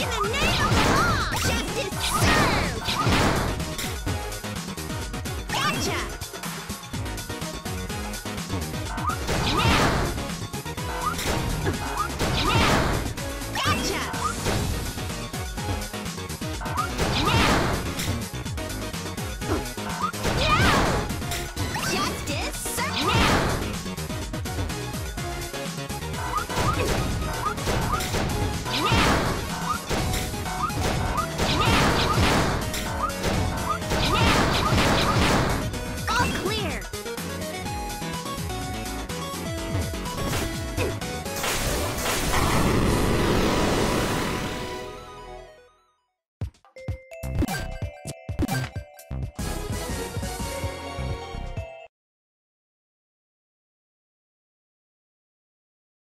In the name of law! Justice served! Gotcha!